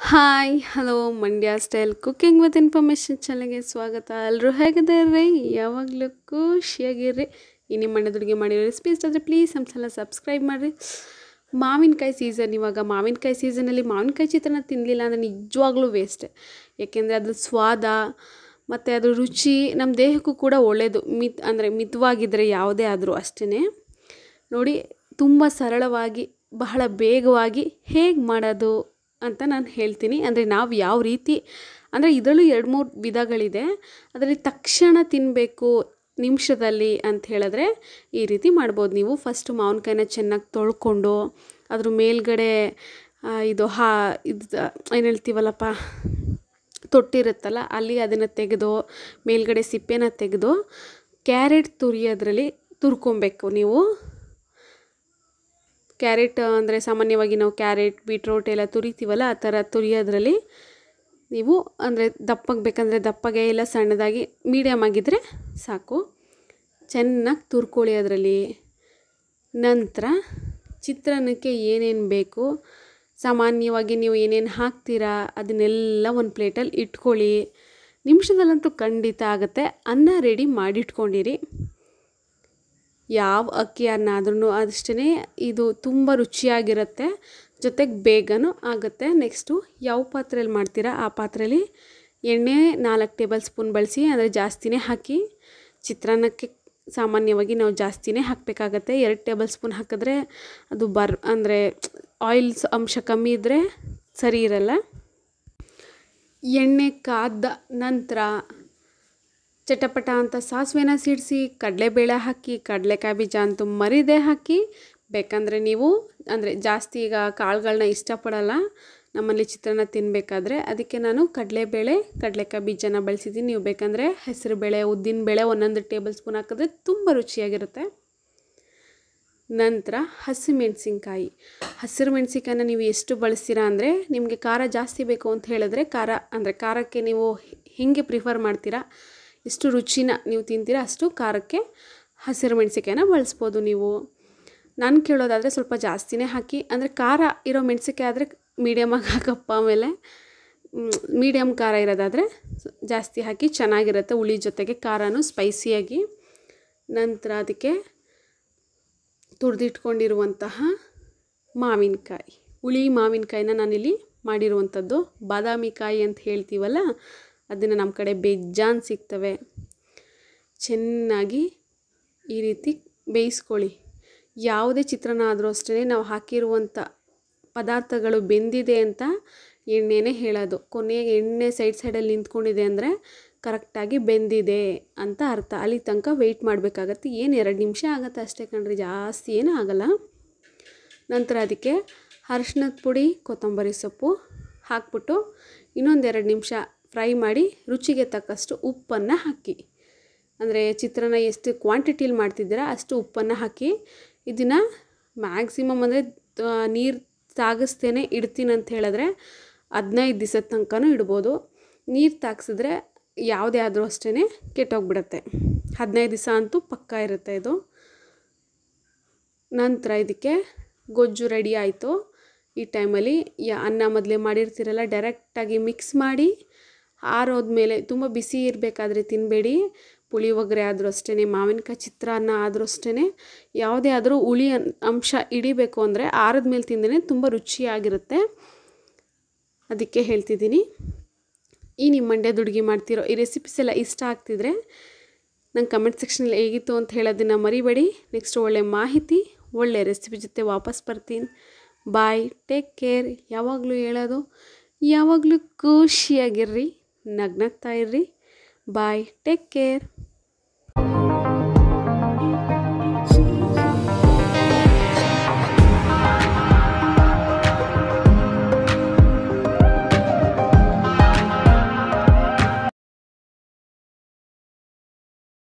Hi, hello, Mandya style cooking with information ಚಾನಲ್ಗೆ ಸ್ವಾಗತ. ಎಲ್ಲರೂ ಹೇಗಿದ್ದಾರೆ? ಯಾವಾಗಲೂ ಖುಷಿಯಾಗಿರ್ರಿ. ನಿಮ್ಮ ಮಂಡ್ಯದ ಅಡುಗೆ ಮಾಡಿರೋ ರೆಸಿಪಿ ಇಷ್ಟ ಆದರೆ ಪ್ಲೀಸ್ ನಮ್ಮ ಚಾನಲ್ ಸಬ್ಸ್ಕ್ರೈಬ್ ಮಾಡಿರಿ. ಮಾವಿನಕಾಯಿ ಸೀಸನ್ ಇವಾಗ ಮಾವಿನಕಾಯಿ ಸೀಸನಲ್ಲಿ ಮಾವಿನಕಾಯಿ ಚಿತ್ರನ ತಿನ್ನಲಿಲ್ಲ ಅಂದರೆ ನಿಜವಾಗ್ಲೂ ವೇಸ್ಟ್ ಯಾಕೆಂದರೆ ಅದ್ರ ಸ್ವಾದ, ಮತ್ತು ಅದ್ರ ರುಚಿ ನಮ್ಮ ದೇಹಕ್ಕೂ ಕೂಡ ಒಳ್ಳೆಯದು ಮಿತ್, ಅಂದರೆ ಮಿತವಾಗಿದ್ದರೆ ಯಾವುದೇ ಆದರೂ ಅಷ್ಟೇ ನೋಡಿ, ತುಂಬ ಸರಳವಾಗಿ, ಬಹಳ ಬೇಗವಾಗಿ ಹೇಗೆ ಮಾಡೋದು? ಅಂತ ನಾನು ಹೇಳ್ತೀನಿ. ಅಂದರೆ ನಾವು ಯಾವ ರೀತಿ, ಅಂದರೆ ಇದರಲ್ಲೂ ಎರಡು ಮೂರು ವಿಧಗಳಿದೆ. ಅದರಲ್ಲಿ ತಕ್ಷಣ ತಿನ್ನಬೇಕು ನಿಮಿಷದಲ್ಲಿ ಅಂತ ಹೇಳಿದ್ರೆ ಈ ರೀತಿ ಮಾಡ್ಬೋದು. ನೀವು ಫಸ್ಟು ಮಾವಿನಕಾಯಿನ ಚೆನ್ನಾಗಿ ತೊಳ್ಕೊಂಡು ಅದ್ರ ಮೇಲ್ಗಡೆ ಇದು ಹಾ, ಇದು, ಏನು ಹೇಳ್ತೀವಲ್ಲಪ್ಪ ತೊಟ್ಟಿರುತ್ತಲ್ಲ ಅಲ್ಲಿ ಅದನ್ನು ತೆಗೆದು, ಮೇಲ್ಗಡೆ ಸಿಪ್ಪೆನ ತೆಗೆದು, ಕ್ಯಾರೆಟ್ ತುರಿಯೋದ್ರಲ್ಲಿ ತುರ್ಕೊಬೇಕು ನೀವು. ಕ್ಯಾರೆಟ್ ಅಂದರೆ ಸಾಮಾನ್ಯವಾಗಿ ನಾವು ಕ್ಯಾರೆಟ್, ಬೀಟ್ರೋಟ್ ಎಲ್ಲ ತುರಿತೀವಲ್ಲ ಆ ಥರ ತುರಿಯೋದ್ರಲ್ಲಿ ನೀವು ಅಂದರೆ ದಪ್ಪಗೆ ಬೇಕಂದರೆ ದಪ್ಪಗೆ ಎಲ್ಲ ಸಣ್ಣದಾಗಿ ಮೀಡಿಯಮ್ ಆಗಿದ್ದರೆ ಸಾಕು. ಚೆನ್ನಾಗಿ ತುರ್ಕೊಳ್ಳಿ ಅದರಲ್ಲಿ. ನಂತರ ಚಿತ್ರಾನ್ನಕ್ಕೆ ಏನೇನು ಬೇಕು, ಸಾಮಾನ್ಯವಾಗಿ ನೀವು ಏನೇನು ಹಾಕ್ತೀರಾ ಅದನ್ನೆಲ್ಲ ಒಂದು ಪ್ಲೇಟಲ್ಲಿ ಇಟ್ಕೊಳ್ಳಿ. ನಿಮಿಷದಲ್ಲಂತೂ ಖಂಡಿತ ಆಗುತ್ತೆ. ಅನ್ನ ರೆಡಿ ಮಾಡಿಟ್ಕೊಂಡಿರಿ. ಯಾವ ಅಕ್ಕಿ ಆದ್ರೂ ಅಷ್ಟೇ ಇದು ತುಂಬ ರುಚಿಯಾಗಿರುತ್ತೆ. ಜೊತೆಗೆ ಬೇಗನೂ ಆಗುತ್ತೆ. ನೆಕ್ಸ್ಟು ಯಾವ ಪಾತ್ರೆಯಲ್ಲಿ ಮಾಡ್ತೀರಾ ಆ ಪಾತ್ರೆಯಲ್ಲಿ ಎಣ್ಣೆ ನಾಲ್ಕು ಟೇಬಲ್ ಸ್ಪೂನ್ ಬಳಸಿ ಅಂದರೆ ಜಾಸ್ತಿನೇ ಹಾಕಿ ಚಿತ್ರಾನ್ನಕ್ಕೆ ಸಾಮಾನ್ಯವಾಗಿ ನಾವು ಜಾಸ್ತಿನೇ ಹಾಕಬೇಕಾಗತ್ತೆ. ಎರಡು ಟೇಬಲ್ ಸ್ಪೂನ್ ಹಾಕಿದ್ರೆ ಅದು ಬರ್ ಅಂದರೆ ಆಯಿಲ್ಸ್ ಅಂಶ ಕಮ್ಮಿ ಇದ್ದರೆ ಸರಿ ಇರಲ್ಲ. ಎಣ್ಣೆ ಕಾದ ನಂತರ ಚಟಪಟ ಅಂತ ಸಾಸಿವೆನ ಸಿಡಿಸಿ, ಕಡಲೆಬೇಳೆ ಹಾಕಿ, ಕಡಲೆಕಾಯಿ ಬೀಜ ಅಂತೂ ಮರಿದೇ ಹಾಕಿ, ಬೇಕಂದರೆ ನೀವು, ಅಂದರೆ ಜಾಸ್ತಿ ಈಗ ಕಾಳುಗಳನ್ನ ಇಷ್ಟಪಡಲ್ಲ, ನಮ್ಮಲ್ಲಿ ಚಿತ್ರಾನ್ನ ತಿನ್ನಬೇಕಾದ್ರೆ ಅದಕ್ಕೆ ನಾನು ಕಡಲೆಬೇಳೆ, ಕಡಲೆಕಾಯಿ ಬೀಜನ ಬಳಸಿದ್ದೀನಿ. ನೀವು ಬೇಕಂದರೆ ಹೆಸರುಬೇಳೆ ಉದ್ದಿನಬೇಳೆ ಒಂದೊಂದು ಟೇಬಲ್ ಸ್ಪೂನ್ ಹಾಕಿದ್ರೆ ತುಂಬ ರುಚಿಯಾಗಿರುತ್ತೆ. ನಂತರ ಹಸಿಮೆಣಸಿನ್ಕಾಯಿ. ಹಸಿರು ಮೆಣಸಿನ್ಕಾಯಿನ ನೀವು ಎಷ್ಟು ಬಳಸ್ತೀರಾ ಅಂದರೆ ನಿಮಗೆ ಖಾರ ಜಾಸ್ತಿ ಬೇಕು ಅಂತ ಹೇಳಿದ್ರೆ ಖಾರ, ಅಂದರೆ ಖಾರಕ್ಕೆ ನೀವು ಹೇಗೆ ಪ್ರಿಫರ್ ಮಾಡ್ತೀರಾ. ಎಷ್ಟು ರುಚಿನ ನೀವು ತಿಂತೀರ ಅಷ್ಟು ಖಾರಕ್ಕೆ ಹಸಿರು ಮೆಣಸಿಕಾಯನ್ನ ಬಳಸ್ಬೋದು ನೀವು. ನಾನು ಕೇಳೋದಾದರೆ ಸ್ವಲ್ಪ ಜಾಸ್ತಿನೇ ಹಾಕಿ, ಅಂದರೆ ಖಾರ ಇರೋ ಮೆಣಸಿಕಾಯಿ ಆದರೆ ಮೀಡಿಯಮಾಗಿ ಹಾಕಪ್ಪ ಆಮೇಲೆ ಮೀಡಿಯಮ್ ಖಾರ ಇರೋದಾದರೆ ಜಾಸ್ತಿ ಹಾಕಿ ಚೆನ್ನಾಗಿರುತ್ತೆ ಹುಳಿ ಜೊತೆಗೆ ಖಾರನೂ ಸ್ಪೈಸಿಯಾಗಿ ನಂತರ ಅದಕ್ಕೆ ತುರಿದಿಟ್ಕೊಂಡಿರುವಂತಹ ಮಾವಿನಕಾಯಿ. ಹುಳಿ ಮಾವಿನಕಾಯಿನ ನಾನಿಲ್ಲಿ ಮಾಡಿರುವಂಥದ್ದು. ಬಾದಾಮಿ ಕಾಯಿ ಅಂತ ಹೇಳ್ತೀವಲ್ಲ ಅದನ್ನು ನಮ್ಮ ಕಡೆ ಬೇಜಾನ್ ಸಿಗ್ತವೆ. ಚೆನ್ನಾಗಿ ಈ ರೀತಿ ಬೇಯಿಸ್ಕೊಳ್ಳಿ. ಯಾವುದೇ ಚಿತ್ರಾನ್ನ ಆದರೂ ಅಷ್ಟೇ ನಾವು ಹಾಕಿರುವಂಥ ಪದಾರ್ಥಗಳು ಬೆಂದಿದೆ ಅಂತ ಎಣ್ಣೆನೇ ಹೇಳೋದು. ಕೊನೆಗೆ ಎಣ್ಣೆ ಸೈಡ್ ಸೈಡಲ್ಲಿ ನಿಂತ್ಕೊಂಡಿದೆ ಅಂದರೆ ಕರೆಕ್ಟಾಗಿ ಬೆಂದಿದೆ ಅಂತ ಅರ್ಥ. ಅಲ್ಲಿ ತನಕ ವೆಯ್ಟ್ ಮಾಡಬೇಕಾಗತ್ತೆ. ಏನು ಎರಡು ನಿಮಿಷ ಆಗುತ್ತೆ ಅಷ್ಟೇ ಕಣ್ರಿ, ಜಾಸ್ತಿ ಏನೂ ಆಗಲ್ಲ. ನಂತರ ಅದಕ್ಕೆ ಅರ್ಶಿಣದ ಪುಡಿ, ಕೊತ್ತಂಬರಿ ಸೊಪ್ಪು ಹಾಕ್ಬಿಟ್ಟು ಇನ್ನೊಂದೆರಡು ನಿಮಿಷ ಫ್ರೈ ಮಾಡಿ ರುಚಿಗೆ ತಕ್ಕಷ್ಟು ಉಪ್ಪನ್ನು ಹಾಕಿ. ಅಂದರೆ ಚಿತ್ರಾನ್ನ ಎಷ್ಟು ಕ್ವಾಂಟಿಟಿಲಿ ಮಾಡ್ತಿದ್ದೀರಾ ಅಷ್ಟು ಉಪ್ಪನ್ನು ಹಾಕಿ ಇದನ್ನು ಮ್ಯಾಕ್ಸಿಮಮ್ ಅಂದರೆ ನೀರು ತಾಗಿಸ್ತೇನೆ ಇಡ್ತೀನಿ ಅಂತ ಹೇಳಿದ್ರೆ ಹದಿನೈದು ದಿವಸದ ತನಕನೂ ಇಡ್ಬೋದು. ನೀರು ತಾಗಿಸಿದ್ರೆ ಯಾವುದೇ ಆದರೂ ಅಷ್ಟೇ ಕೆಟ್ಟೋಗ್ಬಿಡತ್ತೆ. ಹದಿನೈದು ದಿವಸ ಅಂತೂ ಪಕ್ಕ ಇರುತ್ತೆ ಇದು. ನಂತರ ಇದಕ್ಕೆ ಗೊಜ್ಜು ರೆಡಿ ಆಯಿತು. ಈ ಟೈಮಲ್ಲಿ ಯಾ ಅನ್ನ ಮೊದಲೇ ಮಾಡಿರ್ತೀರಲ್ಲ ಡೈರೆಕ್ಟಾಗಿ ಮಿಕ್ಸ್ ಮಾಡಿ ಆರೋದ್ಮೇಲೆ ತುಂಬ ಬಿಸಿ ಇರಬೇಕಾದ್ರೆ ತಿನ್ನಬೇಡಿ ಪುಳಿಯೋಗರೆ ಆದರೂ ಅಷ್ಟೇ ಮಾವಿನಕಾಯಿ ಚಿತ್ರಾನ್ನ ಆದರೂ ಅಷ್ಟೇ ಯಾವುದೇ ಆದರೂ ಹುಳಿ ಅಂಶ ಹಿಡಿಬೇಕು ಅಂದರೆ ಆರದ ಮೇಲೆ ತಿಂದೇ ತುಂಬ ರುಚಿಯಾಗಿರುತ್ತೆ. ಅದಕ್ಕೆ ಹೇಳ್ತಿದ್ದೀನಿ. ಈ ನಿಮ್ಮ ಮಂಡ್ಯದ ಅಡುಗೆ ಮಾಡ್ತಿರೋ ಈ ರೆಸಿಪೀಸ್ ಎಲ್ಲ ಇಷ್ಟ ಆಗ್ತಿದ್ರೆ ನಂಗೆ ಕಮೆಂಟ್ ಸೆಕ್ಷನಲ್ಲಿ ಹೇಗಿತ್ತು ಅಂತ ಹೇಳೋದನ್ನು ಮರಿಬೇಡಿ. ನೆಕ್ಸ್ಟ್ ಒಳ್ಳೆ ಮಾಹಿತಿ, ಒಳ್ಳೆ ರೆಸಿಪಿ ಜೊತೆ ವಾಪಸ್ ಬರ್ತೀನಿ. ಬಾಯ್ ಟೇಕ್ ಕೇರ್ ಯಾವಾಗಲೂ ಹೇಳೋದು, ಯಾವಾಗಲೂ ಖುಷಿಯಾಗಿರ್ರಿ. ನಗ್ನಗ್ತಾ ಇರ್ರಿ. Bye take care